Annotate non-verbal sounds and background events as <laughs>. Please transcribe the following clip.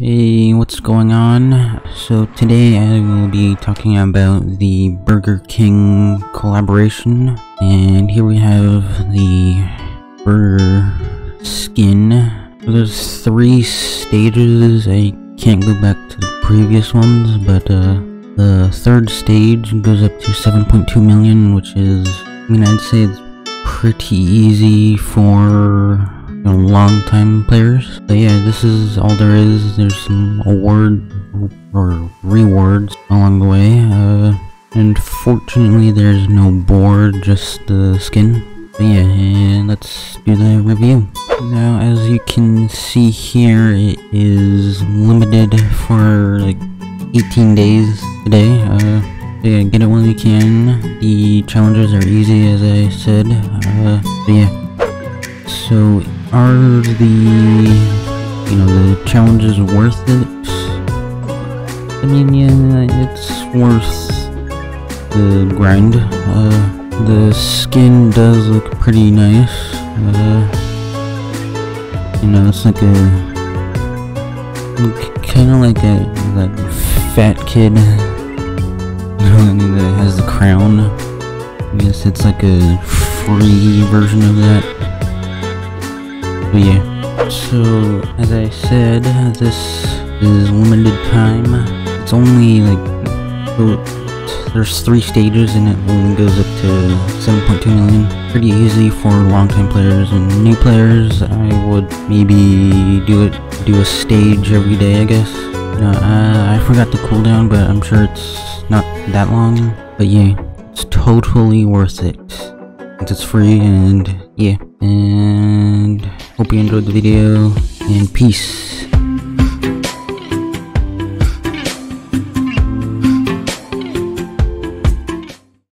Hey, what's going on? So today I will be talking about the Burger King collaboration. And here we have the burger skin. So there's three stages. I can't go back to the previous ones, but uh, the third stage goes up to 7.2 million, which is, I mean, I'd say it's pretty easy for know, long time players. But yeah, this is all there is. There's some award or rewards along the way. Uh, and fortunately, there's no board, just the skin. But yeah, and let's do the review. Now, as you can see here, it is limited for like 18 days today. Uh, yeah, get it when you can. The challenges are easy, as I said. Uh, but yeah. So, are the, you know, the challenges worth it? I mean, yeah, it's worth the grind. Uh, the skin does look pretty nice. Uh, you know, it's like a, kind of like a, that fat kid, <laughs> that has the crown. I guess it's like a free version of that. But yeah, so as I said, this is limited time. It's only like, there's three stages and it only goes up to 7.2 million. Pretty easy for long-time players and new players. I would maybe do it, do a stage every day, I guess. No, uh, I forgot the cooldown, but I'm sure it's not that long. But yeah, it's totally worth it. It's free and yeah, and Hope you enjoyed the video, and peace.